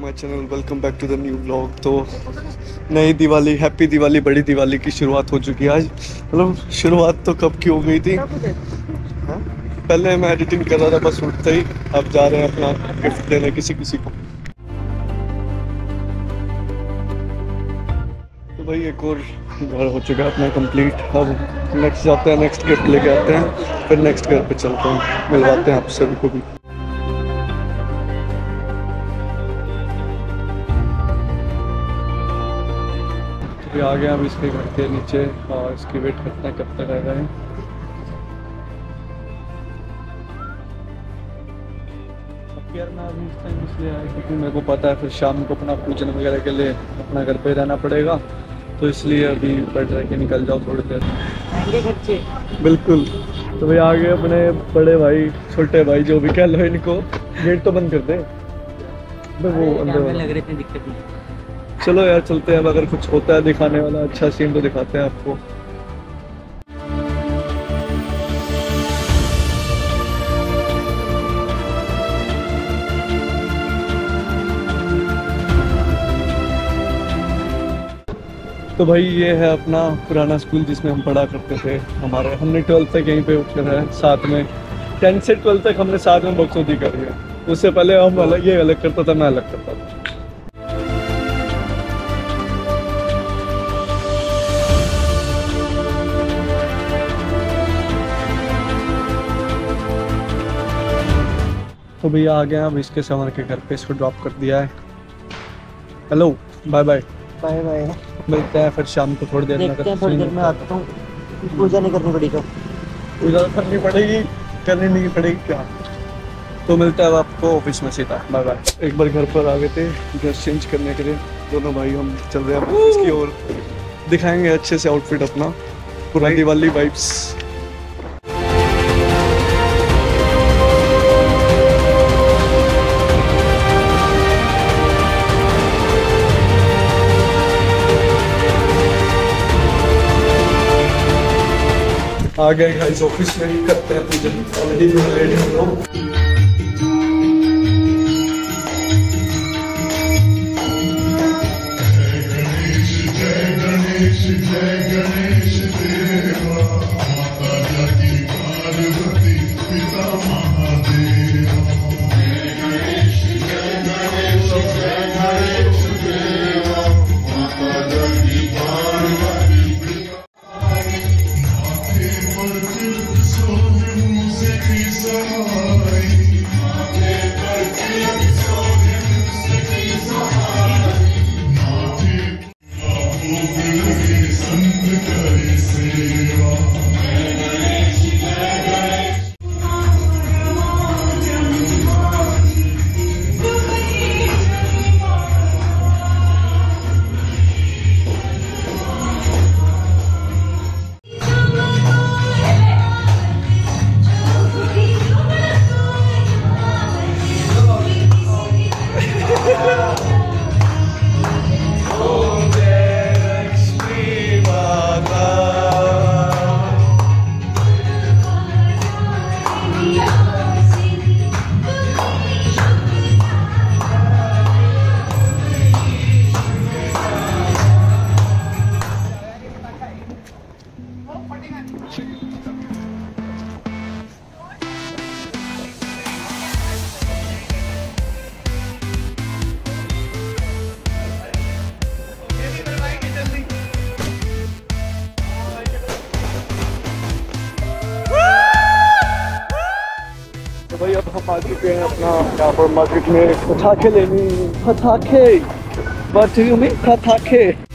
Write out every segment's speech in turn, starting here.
My channel welcome back to the new vlog तो नई Diwali happy Diwali बड़ी दिवाली की शुरुआत हो चुकी है आज। मतलब शुरुआत तो कब की हो गई थी? हाँ? पहले मैं एडिटिंग कर रहा था बस उठते ही अब जा रहे हैं अपना गिफ्ट देने किसी किसी को। तो भाई एक और घर हो चुका है अपना कंप्लीट अब नेक्स्ट जाते हैं नेक्स्ट गिफ्ट लेके आते हैं फिर नेक्स्ट घर पे चलते हैं। मिलवाते हैं आप सभी को भी। तो भी आ गए हम इसके घर के नीचे और इसकी वेट करते हैं कब तक आएगा है। यार मैं अभी इस टाइम इसलिए आया क्योंकि मेरे को पता है फिर शाम को अपना पूजन वगैरह के लिए अपना घर पे रहना पड़ेगा तो इसलिए अभी बैठ रह कि निकल जाओ थोड़ी देर। बिल्कुल। तो भाई आगे अपने बड़े भाई छोटे भाई जो भी कह लो इनको गेट तो बंद कर दे। अबे वो अंदर लग रहे थे दिक्कत नहीं चलो यार, चलते हैं अब, अगर कुछ होता है दिखाने वाला अच्छा सीन तो दिखाते हैं आपको। तो भाई, ये है अपना पुराना स्कूल जिसमें हम पढ़ा करते थे। हमारे, हमने ट्वेल्थ तक यहीं पे उठकर है, साथ में। टेंथ से ट्वेल्थ तक हमने साथ में बक्सोदी करी है। उससे पहले हम अलग, ये अलग करता था, मैं अलग करता था। तो भैया आ गया अब इसके समर के घर पे इसको ड्रॉप कर दिया है। Hello bye bye bye bye मिलते हैं फिर शाम को थोड़ी देर में देखते हैं थोड़ी देर में आता हूँ। पूजा नहीं करनी पड़ी तो। पूजा करनी पड़ेगी करनी नहीं पड़ेगी क्या? तो मिलता है अब आपको ऑफ़िस में सीधा। बाय बाय एक बार घर पर आ गए थे ड्रेस चेंज करने के लिए। दोनों भाई हम चल रहे हैं। अब ऑफ़िस की ओर दिखाएँगे अच्छे से आउटफिट अपना। पुरानी दिवाली वाइब्स आ गए गाइस ऑफ़िस में भी करते हैं पूजन ऑलरेडी मैं रेडी हो। रहा हूँ तो अपना यहाँ पर मार्केट में? पटाखे लेने। पटाखे? Do you पटाखे?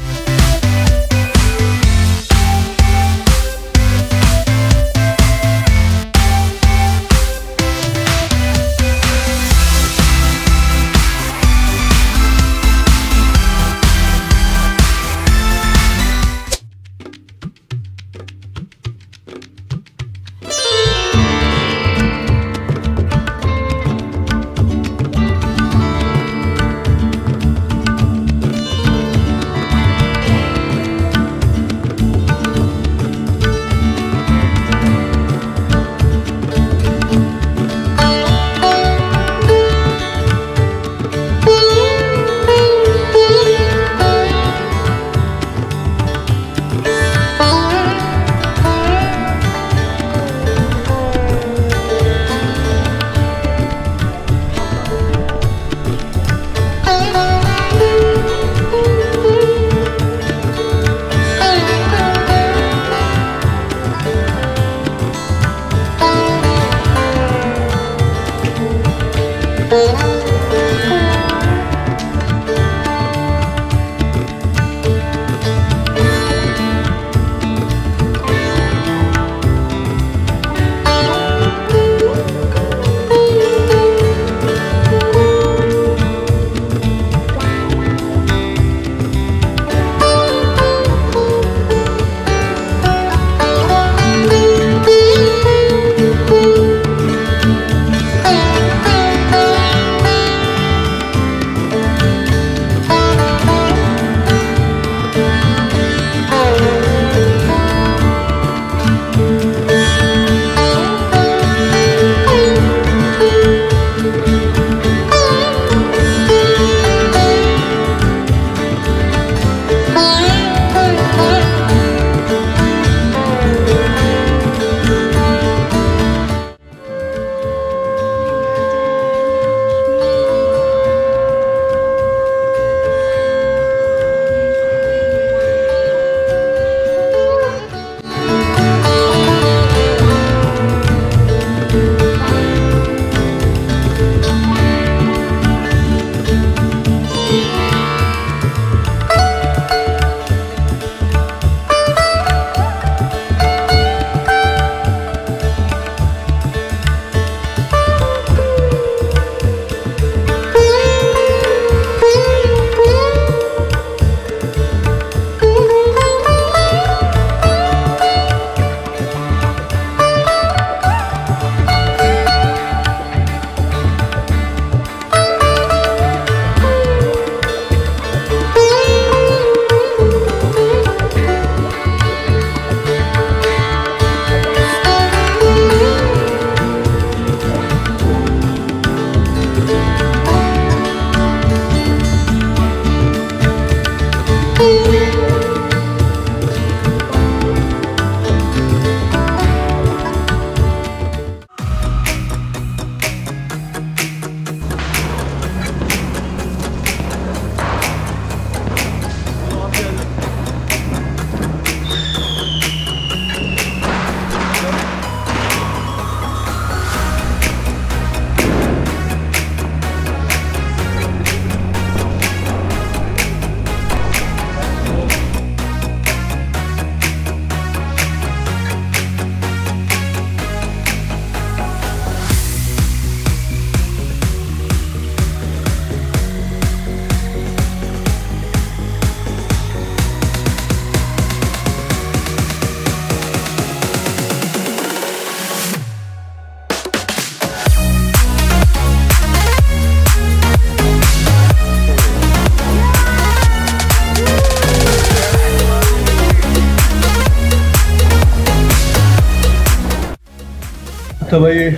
तो भाई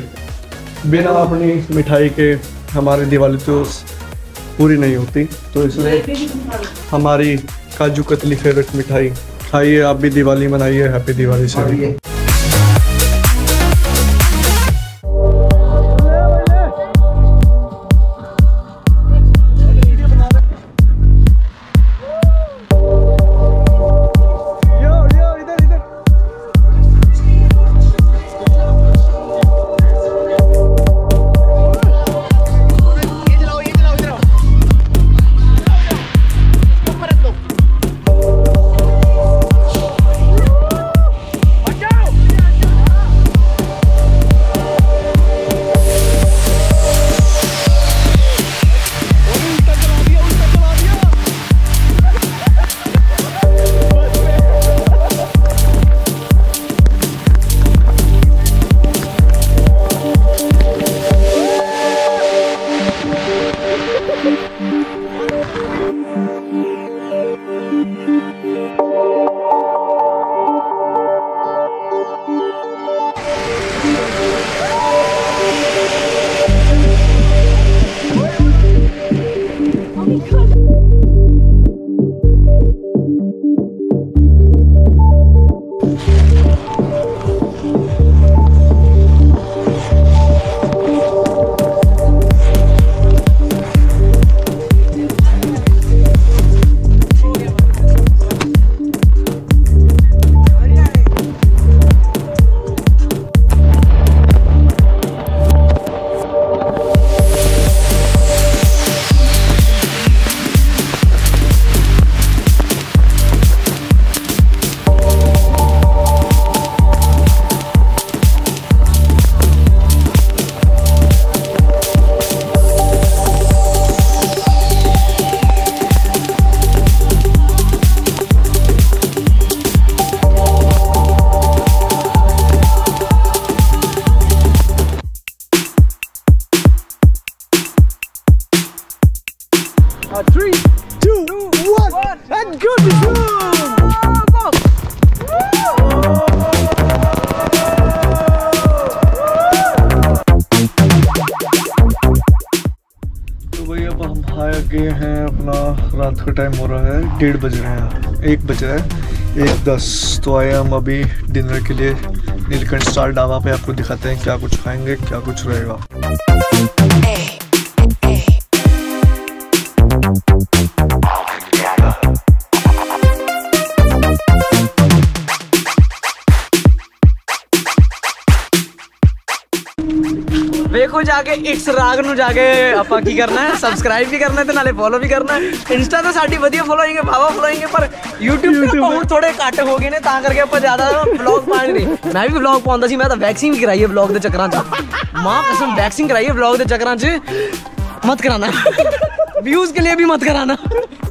बिना अपनी मिठाई के हमारी दिवाली तो पूरी नहीं होती। तो इसलिए हमारी काजू कतली फेवरेट मिठाई। खाइए आप भी दिवाली मनाइए हैप्पी दिवाली से गए हैं अपना। रात का टाइम हो रहा है, डेढ़ बज रहे हैं। एक बज रहा है, एक दस। तो आए हम अभी डिनर के लिए। नीलकंठ स्टार ढाबा पे आपको दिखाते हैं क्या कुछ खाएँगे, क्या कुछ रहेगा। ਵੇਖੋ ਜਾ ਕੇ ਇਟਸ ਰਾਗ ਨੂੰ ਜਾ ਕੇ ਆਪਾਂ ਕੀ ਕਰਨਾ ਹੈ ਸਬਸਕ੍ਰਾਈਬ ਵੀ ਕਰਨਾ ਹੈ ਤੇ ਨਾਲੇ ਫੋਲੋ ਵੀ ਕਰਨਾ ਹੈ ਇੰਸਟਾ ਤੇ ਸਾਡੀ ਵਧੀਆ ਫੋਲੋਇੰਗ ਹੈ ਬਾਵਾ ਫੋਲੋਇੰਗ ਹੈ ਪਰ YouTube ਤੇ ਆਪਾਂ ਹੁਣ ਥੋੜੇ ਘੱਟ ਹੋ ਗਏ ਨੇ ਤਾਂ ਕਰਕੇ ਆਪਾਂ ਜ਼ਿਆਦਾ ਵਲੌਗ ਪਾ ਨਹੀਂ ਰਹੇ ਮੈਂ ਵੀ ਵਲੌਗ ਪਾਉਂਦਾ ਸੀ ਮੈਂ ਤਾਂ ਵੈਕਸਿੰਗ ਵੀ ਕਰਾਈ ਹੈ ਵਲੌਗ ਦੇ ਚੱਕਰਾਂ 'ਚ ਮਾਂ ਕਸਮ ਵੈਕਸਿੰਗ ਕਰਾਈ है ਵਲੌਗ ਦੇ ਚੱਕਰਾਂ 'ਚ मत कराना व्यूज के लिए भी मत कराना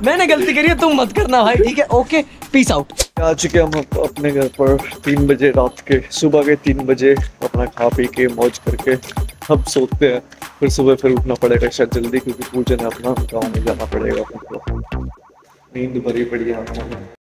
मैंने गलती करी है तुम मत करना भाई ठीक है ओके पीस आउट आ चुके हम अप- अपने घर पर तीन बजे रात के सुबह के तीन बजे अपना खा पी के मौज करके अब सोते हैं, फिर सुबह फिर उठना पड़ेगा शायद जल्दी, क्योंकि पूजन है अपना, गाँव में जाना पड़ेगा। नींद भरी पड़ी है हमें।